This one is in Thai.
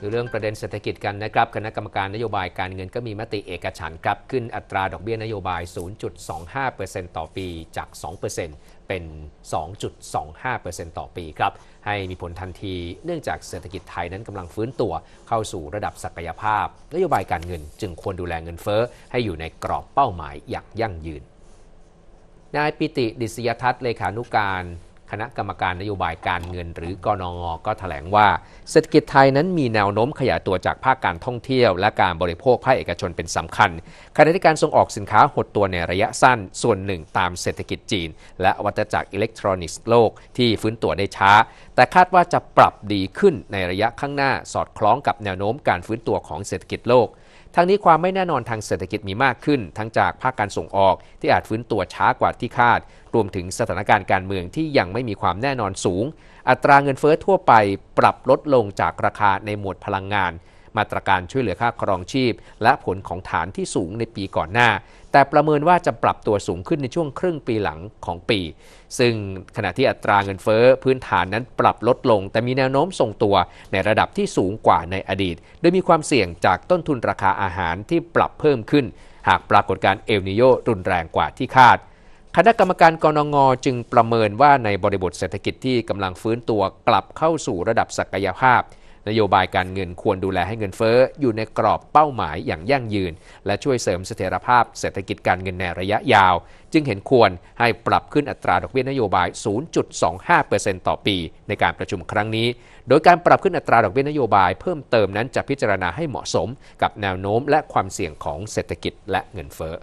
ดูเรื่องประเด็นเศรษฐกิจกันนะครับคณะกรรมการนโยบายการเงินก็มีมติเอกฉันท์ครับขึ้นอัตราดอกเบี้ยนโยบาย 0.25%ต่อปีจาก 2%เป็น 2.25%ต่อปีครับให้มีผลทันทีเนื่องจากเศรษฐกิจไทยนั้นกำลังฟื้นตัวเข้าสู่ระดับศักยภาพ นโยบายการเงินจึงควรดูแลเงินเฟ้อให้อยู่ในกรอบเป้าหมายอย่างยั่งยืนนายปิติดิษยทัศน์เลขานุการ คณะกรรมการนโยบายการเงินหรือกนงก็ถแถลงว่า เศรษฐกิจไทยนั้นมีแนวโน้มขยายตัวจากภาคการท่องเที่ยว และการบริโภคภาคเอกชนเป็นสำคัญขณะที่การส่งออกสินค้าหดตัวในระยะสั้นส่วนหนึ่งตามเศรษฐกิจจีน และวัฏจักรอิเล็กทรอนิกส์โลกที่ฟื้นตัวได้ช้า แต่คาดว่าจะปรับดีขึ้นในระยะข้างหน้าสอดคล้องกับแนวโน้มการฟื้นตัวของเศรษฐกิจโลก ทั้งนี้ความไม่แน่นอนทางเศรษฐกิจมีมากขึ้น ทั้งจากภาคการส่งออกที่อาจฟื้นตัวช้ากว่าที่คาด รวมถึงสถานการณ์การเมืองที่ยังไม่มีความแน่นอนสูง อัตราเงินเฟอ้อทั่วไปปรับลดลงจากราคาในหมวดพลังงาน มาตรการช่วยเหลือค่าครองชีพ และผลของฐานที่สูงในปีก่อนหน้า แต่ประเมินว่าจะปรับตัวสูงขึ้นในช่วงครึ่งปีหลังของปี ซึ่งขณะที่อัตราเงินเฟ้อพื้นฐานนั้นปรับลดลง แต่มีแนวโน้มทรงตัวในระดับที่สูงกว่าในอดีต โดยมีความเสี่ยงจากต้นทุนราคาอาหารที่ปรับเพิ่มขึ้น หากปรากฏการเอลนิโยรุนแรงกว่าที่คาดคณะกรรมการกรนงจึงประเมินว่าในบริบทเศรษฐกิจที่กำลังฟื้นตัวกลับเข้าสู่ระดับศักยภาพ นโยบายการเงินควรดูแลให้เงินเฟ้ออยู่ในกรอบเป้าหมายอย่างยั่งยืน และช่วยเสริมเสถียรภาพเศรษฐกิจการเงินในระยะยาว จึงเห็นควรให้ปรับขึ้นอัตราดอกเบี้ยนโยบาย 0.25%ต่อปี ในการประชุมครั้งนี้ โดยการปรับขึ้นอัตราดอกเบี้ยนโยบายเพิ่มเติมนั้นจะพิจารณาให้เหมาะสมกับแนวโน้มและความเสี่ยงของเศรษฐกิจและเงินเฟ้อ